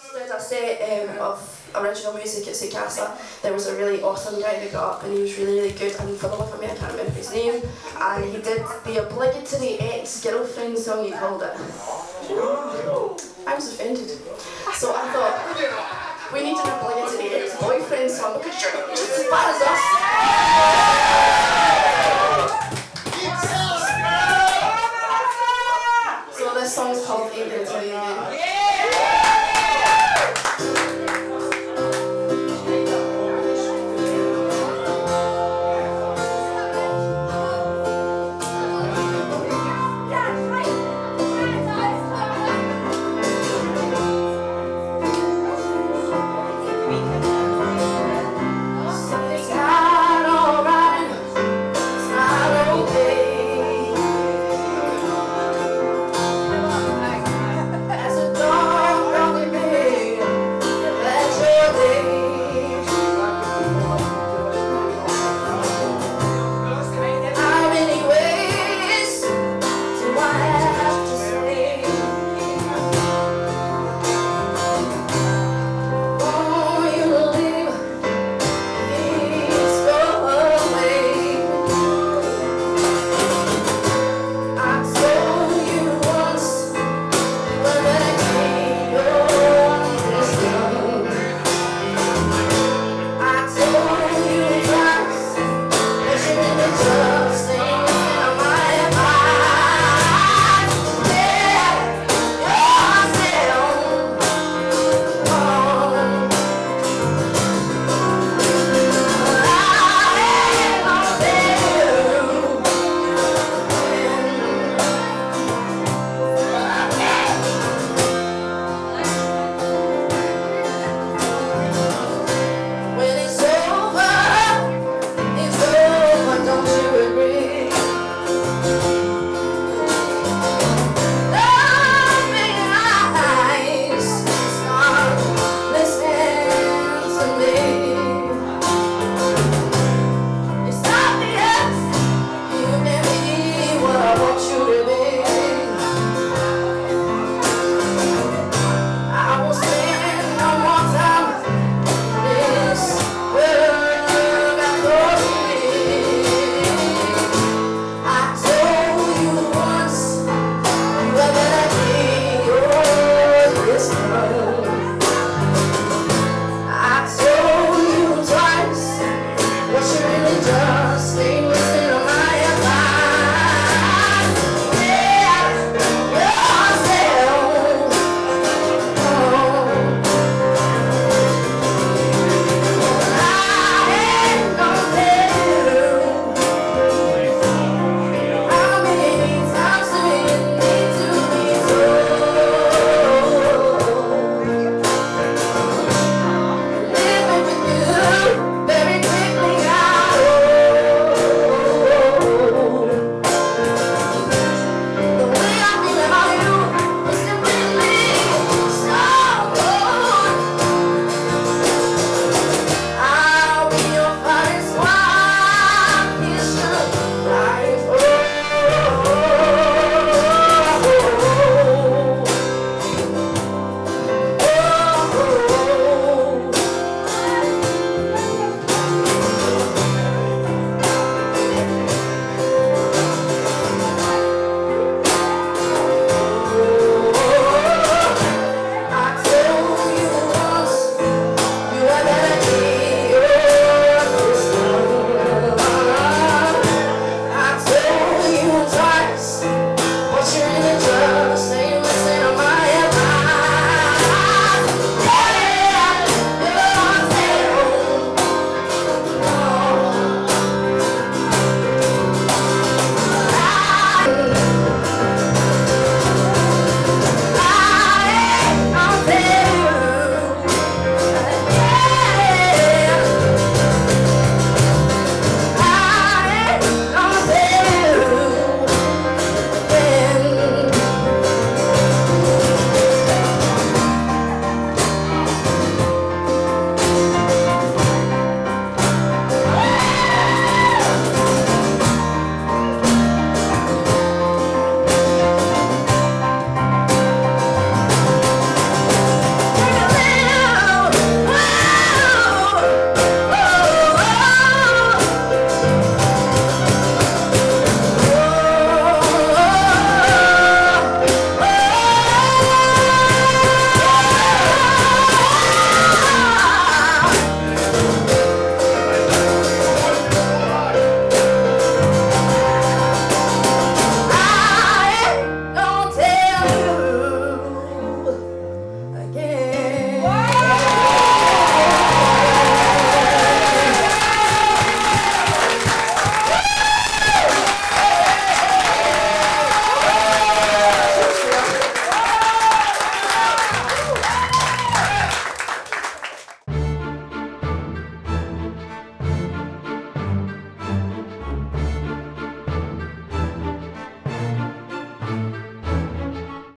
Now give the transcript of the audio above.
did a set um, of original music at Su Casa. There was a really awesome guy who got up and he was really, really good. And for the life of me, I can't remember his name. And he did the obligatory ex-girlfriend song, he called it. I was offended. So I thought, we need an obligatory ex-boyfriend song because you're just as bad as us. So this song's called Ain't to